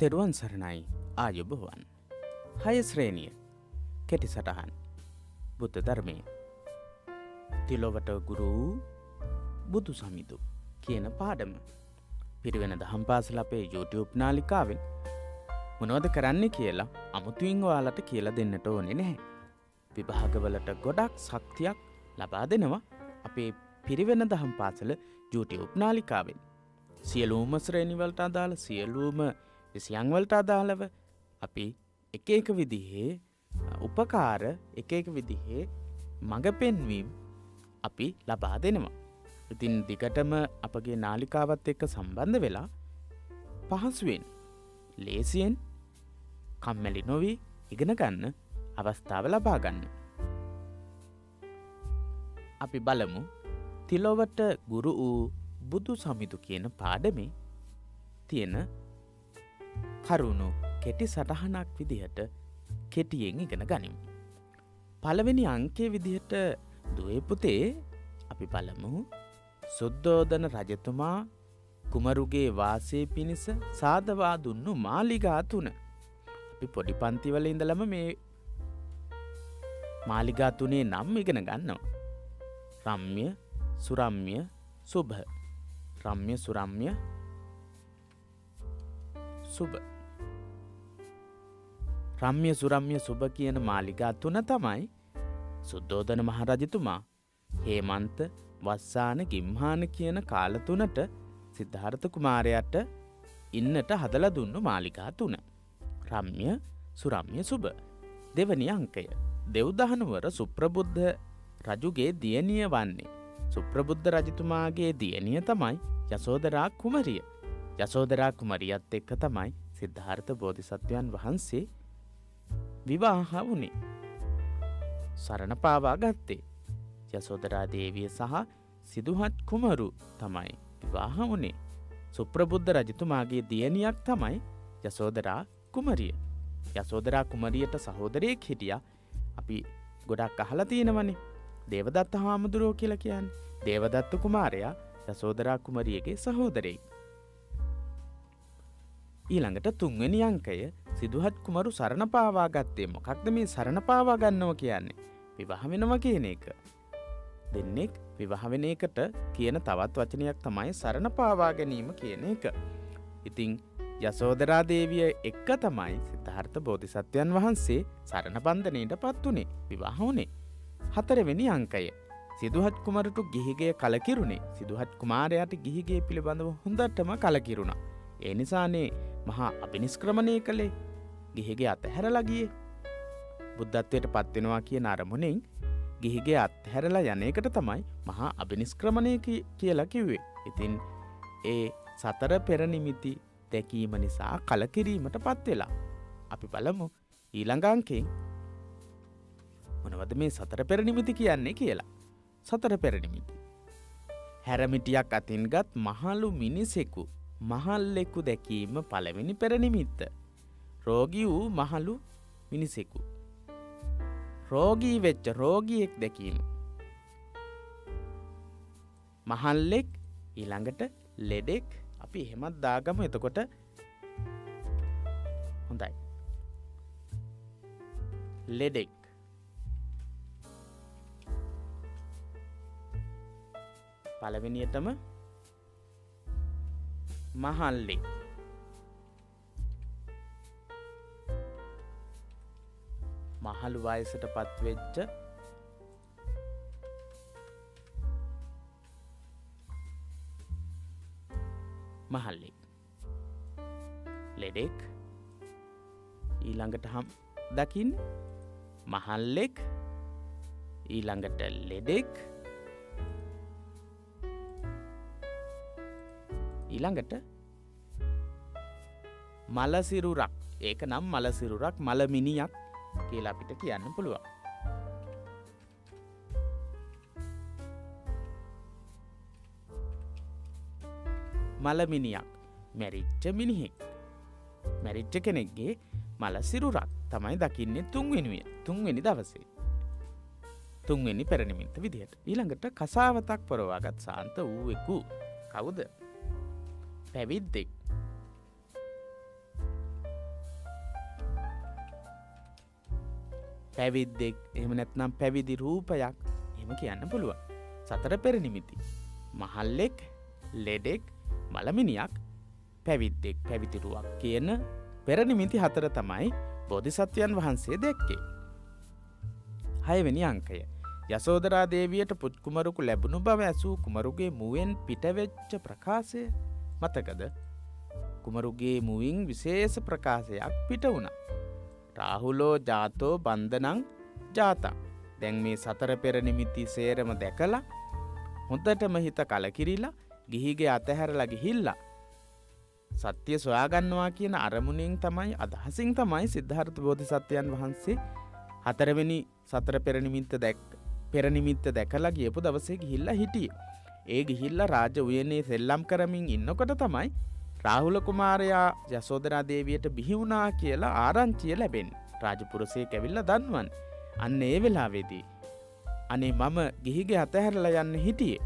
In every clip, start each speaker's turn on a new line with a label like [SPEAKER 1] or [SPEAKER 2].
[SPEAKER 1] තෙරුවන් සරණයි ආයුබෝවන්. හය ශ්‍රේණිය කෙටි සටහන් බුද්ධ ධර්මය තිලොවට ගුරු බුදු සමිතු කියන පාඩම පිරිවෙන දහම් පාසල අපේ YouTube නාලිකාවෙන් මොනවද කරන්නේ කියලා අමුතුවෙන් ඔයාලට කියලා දෙන්නට ඕනේ නැහැ. විභාගවලට ගොඩක් ශක්තියක් ලබා දෙනවා අපේ පිරිවෙන දහම් පාසල YouTube නාලිකාවෙන්. සියලූම ශ්‍රේණිවලට අදාළ සියලූම විසියන්වලට අදාළව අපි එක එක විදිහේ උපකාර එක එක විදිහේ මඟ පෙන්වීම් අපි ලබා දෙනවා. ඉතින් දිගටම අපගේ නාලිකාවත් එක්ක සම්බන්ධ වෙලා පහසුවෙන් ලේසියෙන් කම්මැලි නොවී ඉගෙන ගන්න අවස්ථාව ලබා ගන්න. අපි බලමු තිලොවට ගුරු වූ බුදු සමිතු කියන පාඩමේ තියෙන කරුණු කෙටි සටහනක් විදිහට කෙටියෙන් ඉගෙන ගනිමු. පළවෙනි අංකේ විදිහට දුවපුතේ අපි බලමු සුද්දෝදන රජතුමා කුමරුගේ වාසය පිණිස සාදවා දුන්නු මාලිගා තුන. අපි පොඩි පන්තිවල ඉඳලම මේ මාලිගා තුනේ නම් ඉගෙන ගන්නවා. රම්ය සුරම්ය සුභ රම්ය සුරම්ය සුභ රම්ය සුරම්ය සුභ කියන මාලිගා තුන තමයි සුද්දෝදන මහරජතුමා හේමන්ත වස්සාන ගිම්හාන කියන කාල තුනට සිද්ධාර්ථ කුමාරයට ඉන්නට හදලා දුන්නු මාලිකා තුන. රම්ය සුරම්ය සුභ දෙවනි අංකය දෙව්දහනුවර සුප්‍රබුද්ධ රජුගේ දියණිය වන්නේ. සුප්‍රබුද්ධ රජතුමාගේ දියණිය තමයි යසෝදරා කුමරිය. යසෝදරා කුමරියත් එක්ක තමයි සිද්ධාර්ථ බෝධිසත්වයන් වහන්සේ විවාහ වුණේ. සරණ පාවා ගත්තේ. යසෝදරා දේවිය සහ සිදුහත් කුමරු තමයි විවාහ වුණේ. සුප්‍රබුද්ධ රජතුමාගේ දියණියක් තමයි යසෝදරා කුමරිය. යසෝදරා කුමරියට සහෝදරයෙක් හිටිය අපි ගොඩක් අහලා තියෙනවනේ. දේවදත්ත හාමුදුරුවෝ කියලා කියන්නේ. දේවදත්ත කුමාරයා යසෝදරා කුමරියගේ සහෝදරයෙක්. ඊළඟට තුන්වෙනි අංකය සිදුහත් කුමරු සරණ පාවා ගත්තේ මොකක්ද මේ සරණ පාවා ගන්නව කියන්නේ. විවාහ වෙනවා කියන එක. දෙන්නෙක් විවාහවෙන එකට කියන තවත් වචනයක් තමයි සරණ පාවා ගැනීම කියන එක. ඉතිං යසෝදරාදේවිය එක්ක තමයි සිද්ධාර්ථ බෝධිසත්වයන් වහන්සේ සරණ බන්ධනයට පත් වනේ විවාහවනේ. හතරවෙනි අංකය. සිදුහත් කුමරටු ගිහිගේ කලකිරුණේ සිදුහත් කුමාරයට ගිහිගේ පිළිබඳව හොඳටම කලකිරුණ. ඒ නිසානේ මහා අභිනිස්ක්‍රමණය කළේ ගිහිගේ අතහැරලගියේ බුද්ධත්වයට පත්වෙනවා කියන අරමුණෙන් ගිහිගේ අත්හැරලා යනයකට තමයි මහා අභිනිස්ක්‍රමණය කියලා කිව්වේ. ඉතින් ඒ සතර පෙරනිමිති දැකීම නිසා කලකිරීමට පත්වෙලා. අපි බලමු ඊළඟංකෙන් මොනවද මේ සතර පෙරනිමිති කියන්නේ කියලා. සතර පෙරනිමිති. හැරමිටියක් අතින්ගත් මහලු මිනිසෙකු මහල්ලෙකු දැකීම පළවෙනි පෙරනිමිත්ත. රෝගී වූ මහලු මිනිසෙකු. රෝගී වෙච්ච රෝගියෙක් දැකීම. මහල්ලෙක් ඊළඟට ලෙඩෙක් අපි එහෙමත් දාගම එතකොට හොඳයි. ලෙඩෙක් පළවෙනියටම මහල්ලෙක් මහළු වයසට පත්වෙච්ච මහල්ලෙක් ලෙඩෙක්. ඊළඟට හම් දකිින් මහල්ලෙක්. ඊළඟට ලෙඩෙක්. ඊළඟට මලසිරුරක්. ඒක නම් මලසිරුරක් මලමිනියක්. කියලා අපිට කියන්න පුළුවන්. මලමිනියක් මැරිච්ච මිනිහෙක්. මැරිච්ච කෙනෙක්ගේ මල සිරුරක් තමයි දකින්නේ තුන්වෙනුවේ තුන්වෙනි දවසේ. තුන්වෙනි පැරණිමින්ත විදිහට. ඊළඟට කසාවතක් පොරවාගත් සාන්ත වූවෙකු. කවුද? පැවිද්දෙක්. පැවිද්දෙක් එහම නැත්නම් පැවිදි රූපයක් එම කියන්න පුළුව සතර පෙර නිමිති මහල්ලෙක් ලෙඩෙක් මළමිනියක් පැවිද්දෙක් පැවිතිරුවක් කියන පෙරනිමිති හතර තමයි බෝධිසත්වයන් වහන්සේ දැක්කේ. හයවෙනි අංකය යසෝදරා දේවියට පුත්කුමරුකු ලැබුණු බව ඇසූ කුමරුගේ මුවෙන් පිටවෙච්ච ප්‍රකාශය මතකද කුමරුගේ මුවින් විශේෂ ප්‍රකාශයක් පිට වුණ. රාහුලෝ ජාතෝ බන්ධනං ජාතන් දැන් මේ සතර පෙරනිමිති සේරම දැකලා හොඳටම හිත කලකිරිලා ගිහිගේ අතහැරලා ගිහිල්ලා සත්‍යය සොයාගන්නවා කියන අරමුණින් තමයි අදහසින් තමයි සිද්ධාර්ථ බෝධිසත්වයන් වහන්සේ හතරවෙනි සතර පෙරනිමිත්ත දැක් පෙරනිමිත්ත දැකලා ගියපු දවසේ ගිහිල්ලා හිටිය. ඒ ගිහිල්ල රාජ උයනේ සෙල්ලම් කරමින් ඉන්නකොට තමයි රාහුල කුමාරයා යසෝදරා දේවියට බිහිවුණා කියලා ආරංචිය ලැබෙන්. රාජපුරසේ කැවිල්ල දන්වන්. අන්න ඒ වෙලාවෙදී. අනේ මම ගිහිගේ අතහැරලා යන්න හිටියේ.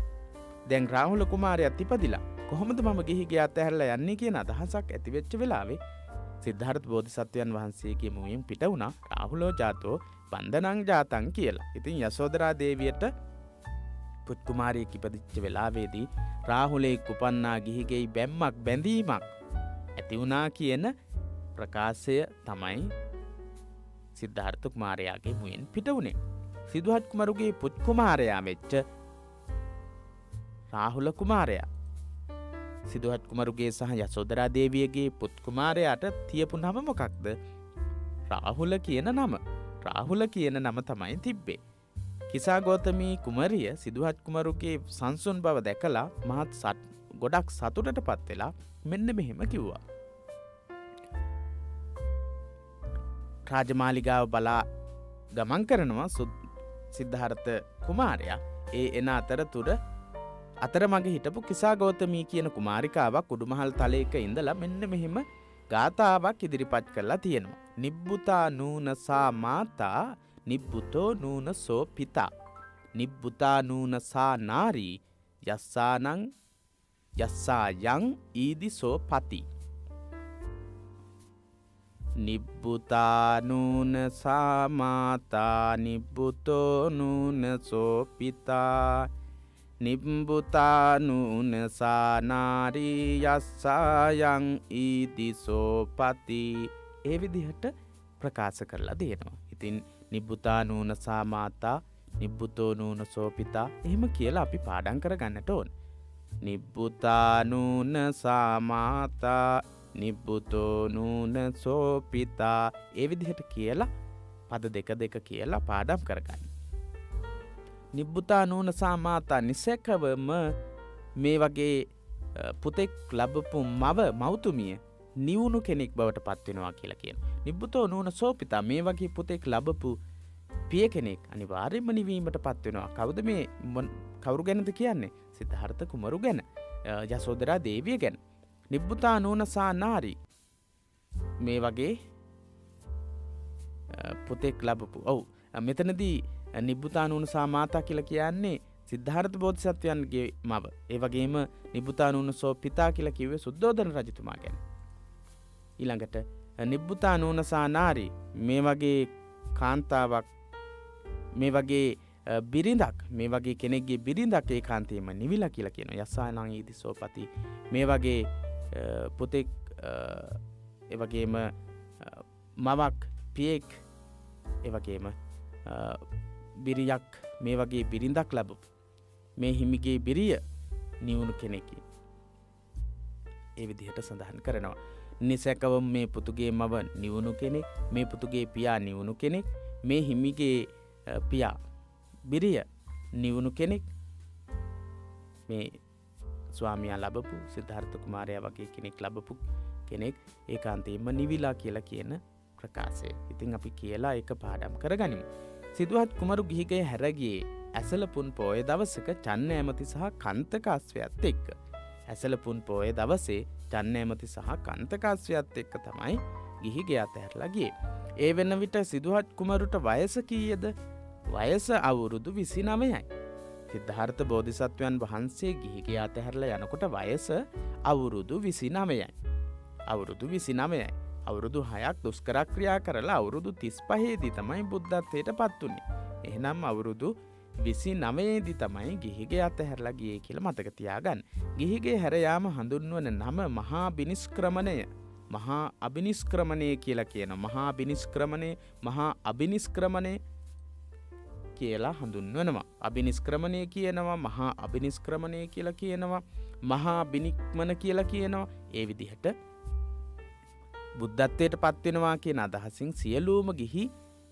[SPEAKER 1] දැන් රාහුල කුමාරයත් ඉපදිලා කොහොමද මම ගිහිගේ අතහැරලා යන්නේ කියන අදහසක් ඇතිවෙච්ච වෙලාවේ සිද්ධාර්ථ බෝධිසත්වයන් වහන්සේගේ මුවින් පිට වුණා. රාහුලෝ ජාතෝ බන්ධනං ජාතන් කියලා. ඉතින් යසෝදරා දේවියට පුත්කුමාරයෙක් ඉපදිච්ච වෙලාවේදී රාහුලේ කුපන්නා ගිහිගෙයි බැම්මක් බැඳීමක් ඇතිවුණා කියන ප්‍රකාශය තමයි සිද්ධාර්ථ කුමාරයාගේ මුවෙන් පිට වුණේ. සිදුහත් කුමරුගේ පුත්කුමාරයා වෙච්ච රාහුල කුමාරයා. සිදුහත් කුමරුගේ සහ යසෝදරා දේවියගේ පුත්කුමාරයාට තියපු නම මොකක්ද? රාහුල කියන නම. රාහුල කියන නම තමයි තිබ්බේ. කිසාගෝතමී කුමරිය සිදුහත් කුමරුගේ සංසුන් බව දැකලා මහත් සත් ගොඩක් සතුටට පත්වෙලා මෙන්න මෙහෙම කිව්වා. රාජමාලිගාව බලා ගමන් කරනවා සිද්ධහරත කුමාරයා ඒ එන අතර තුර අතර මගේ හිටපු කිසාගෝතමී කියන කුමාරිකාවක් උඩුමහල් තලයක ඉඳලා මෙන්න මෙහෙම ගාථාවක් ඉදිරිපත් කරලා තියෙනවා. නිබ්බුතා නූනසා මාතා නිබ්බුතෝ නූන සෝ පිතා. නිබ්බුතා නූන සා නාරී යස්සානං යස්සායං ඊදිසෝ පති. නිබ්බුතානූන සාමාතා නිබ්බුතෝ නූන සෝපිතා නිබ්බුතානූන සානාරී යස්සායං ඊදිසෝ පති. ඒ විදිහට ප්‍රකාශ කරලා දෙනවා. ඉතින් නිබ්බුතානූන සාමාතා නිබ්බුතෝනූන සෝපිතා එහෙම කියලා අපි පාඩන් කර ගන්නට ඕන්. නිබ්බුතානූන සාමාතා නිබ්බුතෝනූන සෝපිතා ඒ විදිහට කියලා පද දෙක දෙක කියලා පාඩම් කරගන්න. නිබ්බුතානූන සාමාතා නිසැකවම මේ වගේ පුතෙක් ලබපු මව මෞතුමිය නිවුණු කෙනෙක් බවට පත්වෙනවා කියලා කියන. නිබ්බුතෝ නූන සෝපිතා. මේ වගේ පුතෙක් ලබපු පිය කෙනෙක් අනිවාර්යෙන්ම නිවීමට පත්වෙනවා කවුද මේ කවරු ගැනද කියන්නේ? සිද්ධහර්ථ කුමරු ගැන? යසෝදරා දේවිය ගැන. නිබ්බුතා නූනසා නාරී. මේ වගේ පුතෙක් ලබපු. ඔවු මෙතනදී නිබ්බුතානුවන සාමාතා කියල කියන්නේ සිද්ධාර්ථ බෝධිසත්වයන්ගේ මව. ඒවගේම නිබුතානුවන සෝ පිතා කියල කිවේ සුද්දෝදන රජතුමා ගැන. ඊළඟට නිබ්බුතා නූනසා නාරී මේ වගේ කාන්තාවක් මේ වගේ බිරිඳක් මේ වගේ කෙනෙක්ගේ බිරිඳක් ඒ කාන්තේම නිවිලා කියලා කියන යස්සානං ඊදි සෝපති මේ වගේ පුතෙක් එවගේම මවක් පියෙක් එවගේම බිරියක් මේ වගේ බිරිඳක් ලැබපු මේ හිමිගේ බිරිය නිවුණු කෙනෙකි ඒ විදිහට සඳහන් කරනවා. නිසැකවම් මේ පුතුගේ මව නිවුණු කෙනෙක් මේ පුතුගේ පියා නිවුණු කෙනෙක් මේ හිමිගේ පියා බිරිය නිවුණු කෙනෙක් මේ ස්වාමියා ලබපු සිද්ධාර්ථ කුමාරය වගේ කෙනෙක් ලබපු කෙනෙක් ඒ අන්තේම නිවිලා කියලා කියන ප්‍රකාශය ඉතිං අපි කියලා එක පාඩම් කරගනිමු. සිදුවත් කුමරු ගිහිගේ හැරගේ ඇසලපුන් පෝය දවසක චන්න ඇමති සහ කන්තකාස්වයත් එක්ක. ඇසලපුන් පෝය දවසේ චන්න ඇමති සහ කන්තකාස්වයත් එක්ක තමයි ගිහිගේ අතහැරලගේ. ඒ වෙන්න විට සිදුහත් කුමරුට වයස කීයද වයස අවුරුදු විසි නමයයි. සිද්ධාර්ථ බෝධිසත්වයන් වහන්සේ ගිහිගේ අතහැරල යනකොට වයස අවුරුදු විසි නමයයි. අවුරුදු විසි නමයයි. අවුරුදු හයක් දුස්කරක්‍රියා කරලා අවුරුදු තිස් පහේදී තමයි බුද්ධත්වයට පත්වනේ. එහෙනම් අවුරුදු විසි නවයේදි තමයි ගිහිගේ අතහැරලා ගිය කියල මතකතියාගන්න. ගිහිගේ හැරයාම හඳුන්වන නම මහා බිනිස්ක්‍රමණය මහා අභිනිස්ක්‍රමණය කියලා කියන මහා බිනිස්ක්‍රමණය මහා අභිනිස්ක්‍රමණය කියලා හඳුන්වනවා. අභිනිස්ක්‍රමණය කියනවා මහා අභිනිස්ක්‍රමණය කියලා කියනවා මහා බිනික්මන කියලා කියනවා ඒ විදිහට බුද්ධත්වයට පත්වෙනවා කියන අදහසින් සියලූම ගිහි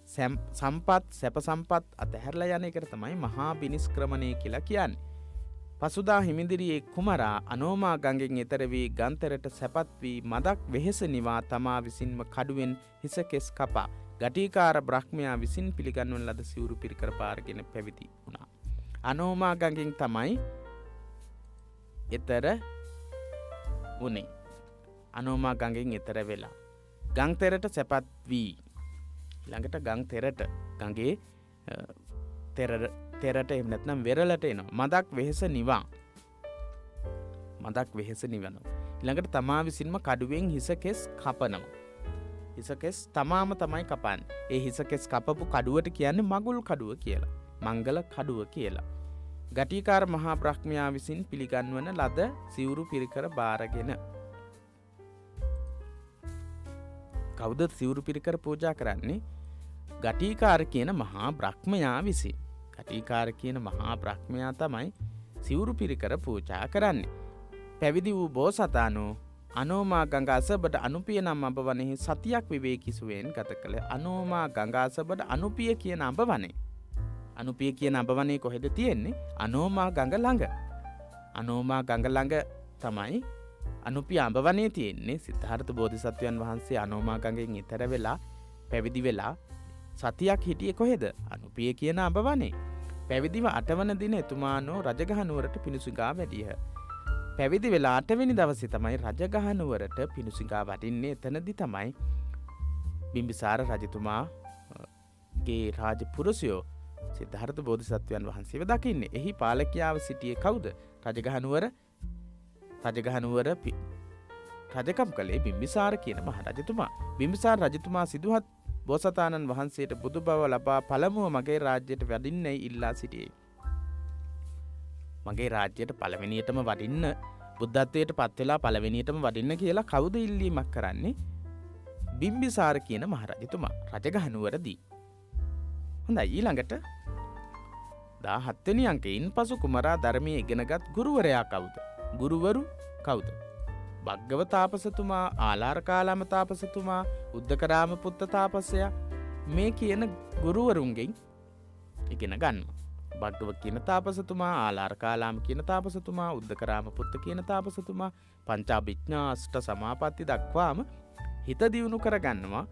[SPEAKER 1] සම්පත් සැප සම්පත් අතහැරලා යන එකට තමයි මහා බිනිස්ක්‍රමණය කියලා කියන්නේ. පසුදා හිමිදිරියේ කුමරා අනෝමා ගඟෙන් එතර වී ගන්තරට සැපත් වී මදක් වෙහෙස නිවා තමා විසින්ම කඩුවෙන් හිසකෙස් කපා ගටිකාර බ්‍රහ්මයා විසින් පිළිගන්නුවන් ලද සිවුරු පිරිකර පාරගෙන පැවිදි වුණා. අනෝමා ගඟින් තමයි එතර වනේ අනෝමා ගඟින් එතර වෙලා. ගංතෙරට සැපත් වී ළඟට ගං තෙරට ගගේ තෙරට එම නැත්නම් වෙරලට එනවා මදක් වෙහෙස නිවා මදක් වෙහෙස නිවනවා. ඉළඟට තමා විසින්ම කඩුවෙන් හිසකෙස් කපනවා. හිසකෙස් තමාම තමයි කපන් ඒ හිසකෙස් කපපු කඩුවට කියන්නේ මගුල් කඩුව කියලා. මංගල කඩුව කියලා. ගටිකාර මහා බ්‍රහ්මයා විසින් පිළිගන්වන ලද සිවුරු පිරිකර බාරගෙන. කවුද සිවුරු පිරිකර පූජා කරන්නේ ගටිකාර කියන මහා බ්‍රහ්මයා විසි. ගටිකාර කියන මහා බ්‍රහ්මයා තමයි සිවුරු පිරිකර පූජා කරන්නේ. පැවිදි වූ බෝසතානෝ අනෝමා ගංගාසබට අනුපිය නම් අඹ වනෙහි සතියක් විවේකිසුවෙන් ගත කළ අනෝමා ගංගාසබට අනුපිය කියන අඹ වනේ. අනුපිය කියන අඹ වනේ කොහෙද තියෙන්නේ අනෝමා ගඟ ළඟ. අනෝමා ගඟ ළඟ තමයි අනුපිය අඹ වනේ තියෙන්නේ සිද්ධාර්ථ බෝධිසත්වයන් වහන්සේ අනෝමා ගඟෙන් ඉතර වෙලා පැවිදි වෙලා සතියක් හිටිය කොහෙද අනුපිය කියන අඹ වනේ. පැවිදිව අටවන දින එතුමානෝ රජගහනුවරට පිණිසුගා වැඩිය. පැවිදි වෙලා අටවෙනි දවසි තමයි රජගහනුවරට පිණුසිගා වටින්නේ එතනදි තමයි බිම්බිසාර රජතුමාගේ රාජ පුරසයෝ සිද්ධහරත බෝධිසත්වයන් වහන්සේව දකින්නේ එහි පාලකියාව සිටිය කවුද රජගහනුවර රජගහනුවර රජකම් කළේ බිම්බිසාර කියන මහරජතුමා බිම්බිසාර රජතුමා සිදුහත් බෝසතාණන් වහන්සේට බුදු බව ලබා පළමුුව මගේ රාජ්‍යයට වැඩින්නේ ඉල්ලා සිටියේ මගේ රාජ්‍යයට පළවෙනියටම වඩින්න බුද්ධත්වයට පත්වෙලා පළවෙනියටම වඩින්න කියලා කවුද ඉල්ලීමක් කරන්නේ බිම්බිසාර කියන මහරජතුමා රජගහනුවරදී. හොඳ ඊළඟට දා හත්තනි අංකයින් පසු කුමරා ධර්මය ඉගෙනගත් ගුරුවරයා කවුද. ගුරුවරු කවුද. භග්ගව තාපසතුමා ආලාර්කාලාම තාපසතුමා උද්ධකරාම පුත්ත තාපසය මේ කියන ගුරුවරුන්ගෙන් ඉගෙන ගන්නවා. බඩ්ඩුව කියන තාපසතුමා ආලාර්කාලාම කියන තාපසතුමා උද්ධකරාම පුත්ත කියන තාපසතුමා පංචා භිඥාස්ට සමාපත්ති දක්වාම හිත දියුණු කරගන්නවා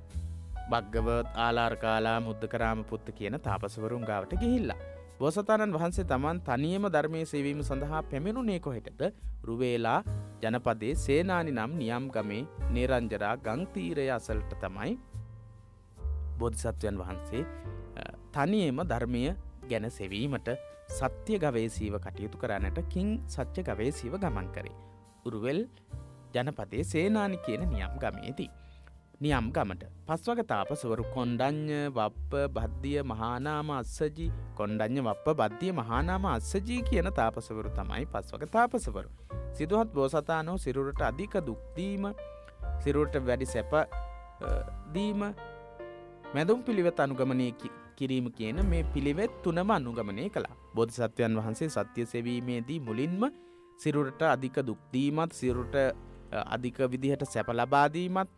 [SPEAKER 1] භග්ගවත් ආලාර්කාලා මුද්ධකරාම පුත්ත කියන තාපසවරුන් ගාවට ගිහිල්ලා. බෝසතාණන් වහන්සේ තමන් තනියම ධර්මය සේවීම සඳහා පැමිණුනේ කොහෙටද රුවේලා ජනපදේ සේනානි නම් නියම් ගමේ නේරංජරා ගංතීරය අසල්ට තමයි බෝධිසත්වයන් වහන්සේ තනියම ධර්මය ගැන සෙවීමට සත්‍ය ගවේසීව කටයුතු කරන්නට කින් සච්ච ගවේසීව ගමන් කරේ. උරුවෙල් ජනපදේ සේනානි කියන නියම් ගමේදී. නියම් ගමට. පස්වග තාපසවරු කොන්්ඩඥ වප්ප බද්ධිය මහානාම අස්සජී. කොන්්ඩඥ වප්ප බද්ධිය මහානාම අස්සජී කියන තාපසවරු තමයි පස්වග තාපසවරු. සිදුහත් බෝසතානෝ සිරුරට අධික දුක්දීම සිරුවට වැඩි සැප දීම මැදුම් පිළිවෙත් අනුගමනය කිරීම කියන මේ පිළිවෙත් තුනම අනුගමනය කළා. බෝධිසත්වයන් වහන්සේ සත්‍ය සෙවීමේදී මුලින්ම සිරුරට අධික දුක්දීමත් සිරුට අධික විදිහට සැප ලබාදීමත්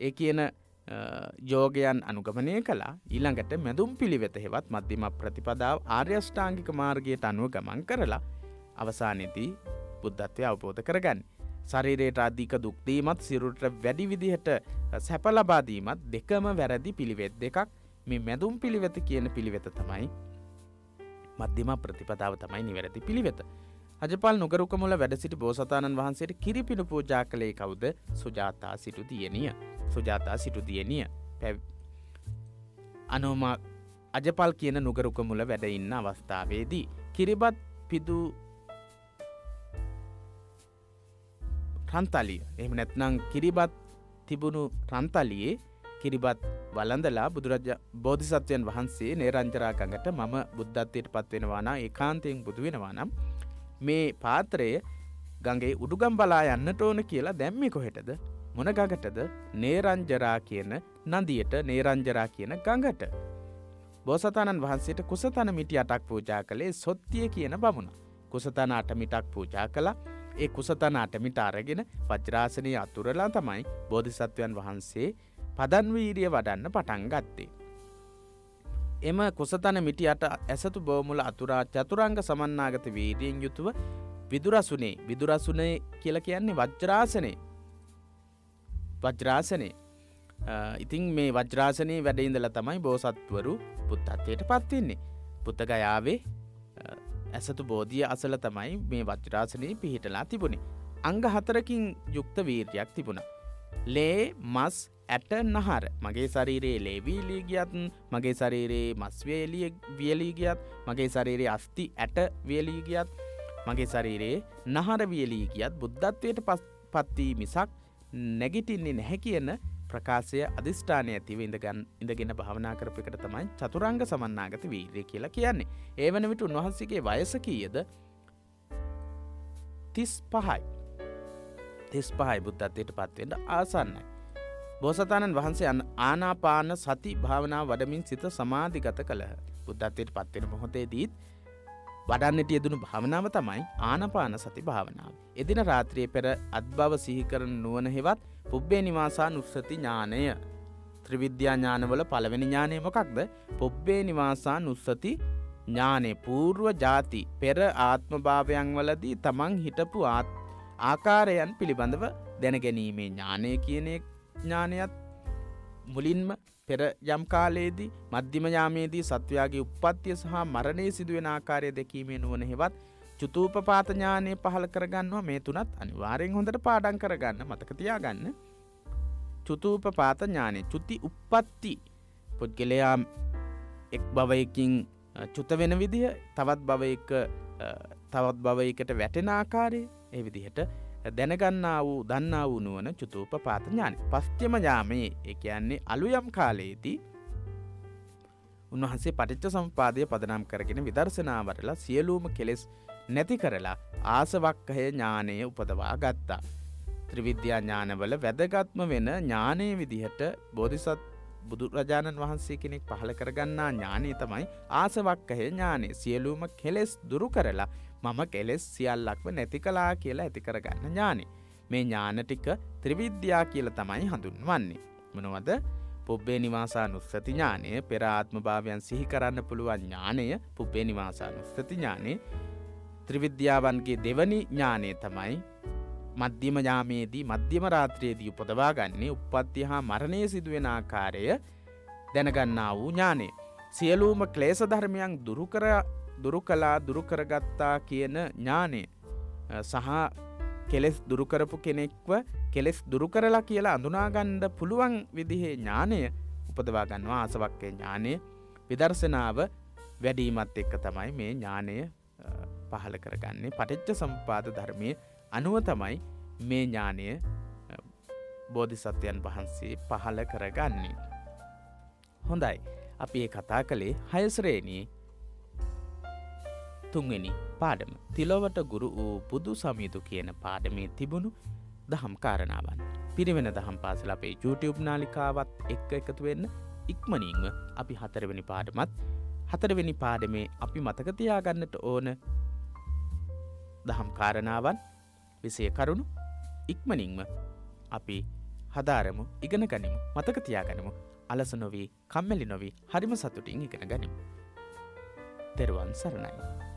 [SPEAKER 1] ඒ කියන යෝගයන් අනුගමනය කලා ඊළඟට මැදුම් පිළිවෙත හෙවත් මධ්‍යම ප්‍රතිපදාව ආර්යෂ්ඨාංගික මාර්ගයට අනුව ගමන් කරලා අවසානයේදී බුද්ධත්වය අවබෝධ කරගන්න. ශරීරයට අධික දුක්දීමත් සිරුට වැඩි විදිහට සැපලබාදීමත් දෙකම වැරදි පිළිවෙත් දෙකක් මේ මැදුම් පිළිවෙත කියන පිළිවෙත තමයි මධ්‍යම ප්‍රතිපදාව තමයි නිවැරදි පිළිවෙත. අජපල් නොගරුකමුල වැඩ සිටි බෝසතාණන් වහන්සේට කිරිපිනු පූජා කළේ කවුද සුජාතා සිටු දියනිය සුජාතා සිටු දියනිය පැ අනෝම අජපල් කියන නුගරුකමුල වැඩඉන්න අවස්ථාවේදී. කිරිබත් පිදු රන්තලිය එම නැත්නං කිරිබත් තිබුණු රන්තලියේ කිරිබත් වලඳලා බුදුරජ බෝධිසත්වයන් වහන්සේ නේරංජරාගඟට මම බුද්ධත්වයට පත්වෙනවානා ඒකාන්තයෙන් බුදු වෙනවා නම් මේ පාත්‍රය ගගේ උඩුගම් බලා යන්නට ඕන කියලා දැම්මි කොහෙටද මොනගගටද නේරංජරා කියන නදියට නේරංජරා කියන ගඟට. බෝසතාණන් වහන්සේට කුසතන මිටි අටක් පූජා කළේ සොත්තිය කියන බමුණ. කුසතන අටමිටක් පූජා කලා ඒ කුසතන අටමිට අරගෙන වජ්‍රාසනය අතුරලා තමයි බෝධිසත්වයන් වහන්සේ පදන්වීරිය වඩන්න පටන් ගත්තේ. එම කුසතන මිටියට ඇසතු බෝමුල අතුරා චතුරංග සමන්නාගත වීරියෙන් යුතුව විදුරසුනේ විදුරසුනේ කියල කියන්නේ වජ්‍රාසනය වජ්‍රාසනය. ඉතින් මේ වජ්‍රාසනයේ වැඩඉඳල තමයි බෝසත්වරු පුත්තත්වයට පත්වෙන්නේ පුත්තගයාවේ ඇසතු බෝධිය අසල තමයි මේ වජ්‍රාසනයේ පිහිටලා තිබුණේ. අංග හතරකින් යුක්ත වීර්යක් තිබුණ. ලේ මස් ඇට නහර. මගේ ශරීරයේ ලේවීලී ගියත් මගේ ශරීරයේ මස්වේලිය වියලී ගියත් මගේ ශරීරයේ අස්ති ඇට වියලී ගියත් මගේ ශරීරයේ නහර වියලී ගියත් බුද්ධත්වයට පත්වී මිසක් නැගිටින්නේ නැහැ කියන ප්‍රකාශය අධිෂ්ඨානය ඇතිව ඉඳගන් ඉඳගෙන භාවනා කරපිකට තමයි චතුරංග සමන්නාගත වීරය කියලා කියන්නේ. ඒ වන විට උන්වහන්සේගේ වයස කීයද තිස් පහයි. තිස් පහයි බුද්ධත්වයට පත්වෙන්ට ආසන්නයි. බෝසතාණන් වහන්සේ අන් ආනාපාන සති භාවනා වඩමින් සිත සමාධිගත කළහ බුද්ධත්වයට පත්වෙන මොහොතේදීත් වඩන්නට යෙදනු භාවනාව තමයි ආනපාන සති භාවනාව. එදින රාත්‍රයේ පෙර අත්බව සිහිකරන නුවන හෙවත් පුබ්බේ නිවාසා නුස්සති ඥානය. ත්‍රිවිද්‍යා ඥානවල පළවෙනි ඥානය මොකක්ද පුබ්බේ නිවාසා නුස්සති ඥානේ පූර්ව ජාති පෙර ආත්මභාවයන් වලදී තමන් හිටපු ආකාරයන් පිළිබඳව දැනගැනීමේ ඥානය කියනෙ ඥානයත් මුලින්ම පෙර යම් කාලයේදී මධ්‍යම යාමේදී සත්වයාගේ උපත්තිය සහ මරණය සිදුවෙන ආකාරය දැකීමේ නුවන හෙවත් චුතූපපාතඥානය පහල කරගන්නවා. මේ තුනත් අනිවාරයෙන් හොඳට පාඩන් කරගන්න මතකතියාගන්න චුතූපපාත ඥානය චුති උපත්ති පුද්ගලයා එක් භවයකින් චුත වෙන විදිහ තවත් භවයක තවත් භවයකට වැටෙන ආකාරය ඒ විදිහට දැනගන්නා වූ දන්නා වූ නුවන චුතූප පාත ඥාන. පස්්්‍යම ජාමයේ එකයන්නේ අලුයම් කාලයේදී උන්වහන්සේ පටිච්ච සම්පාදය පදනම් කරගෙන විදර්ශනාවරලා සියලූම කෙලෙස් නැති කරලා ආසවක්කහය ඥානය උපදවා ගත්තා. ත්‍රිවිද්‍යා ඥානවල වැදගත්ම වෙන ඥානය විදිහට බෝධිසත් බුදුරජාණන් වහන්සේ කෙනෙක් පහළ කරගන්නා ඥානය තමයි ආසවක්කහය ඥානය. සියලූම කෙලෙස් දුරු කරලා මම කෙලෙස් සියල්ලක්ම නැති කලා කියලා ඇති කරගන්න ඥානෙ. මේ ඥානටික ත්‍රිවිද්‍යා කියල තමයි හඳුන්වන්නේ. මොනවද පුබ්බේ නිවාසා නුස්සති ඥානය පෙරාත්ම භාවයන් සිහි කරන්න පුළුවන් ඥානය පුබ්බේ නිවාසා නුස්සති ඥානය ත්‍රිවිද්‍යාවන්ගේ දෙවනි ඥානය තමයි මධ්‍යම යාමේදී මධ්‍යම රාත්‍රයේදී උපදවා ගන්නේ උපත්ති හා මරණය සිදුවෙන ආකාරය දැනගන්නා වූ ඥානය. සියලූම ක්ලේස ධර්මයන් දුරුකර දුරු කලා දුරුකරගත්තා කියන ඥානය සහ කෙලෙස් දුරුකරපු කෙනෙක්ව කෙලෙස් දුරු කරලා කියලා අඳුනාගණ්ඩ පුළුවන් විදිහේ ඥානය උපදවා ගන්නවා ආසවක්කේ ඥානය. විදර්ශනාව වැඩීමත් එක්ක තමයි මේ ඥානය පහල කරගන්නේ. පටිච්ච සම්පාද ධර්මය අනුව තමයි මේ ඥානය බෝධිසත්වයන් වහන්සේ පහල කරගන්නේ. හොඳයි. අපි ඒ කතා කළේ හයසරේනී තුන්වෙනි පාඩම තිලොවට ගුරු වූ බුදු සමියතු කියන පාඩමේ තිබුණු දහම් කාරණාවන් පිරිවෙන දහම් පාසල අපේ YouTube නාලිකාවත් එක්ක එකතු වෙන්න ඉක්මනින්ම අපි හතරවෙනි පාඩමත් හතරවෙනි පාඩමේ අපි මතකතියාගන්නට ඕන දහම් කාරණාවන් විසය කරුණු ඉක්මනින්ම අපි හදාරමු ඉගෙන ගනිමු මතකතියා ගනිමු අලස නොවී කම්මැලි නොවී හරිම සතුටින් ඉගෙන ගනිමු. තෙරුවන් සරණයි.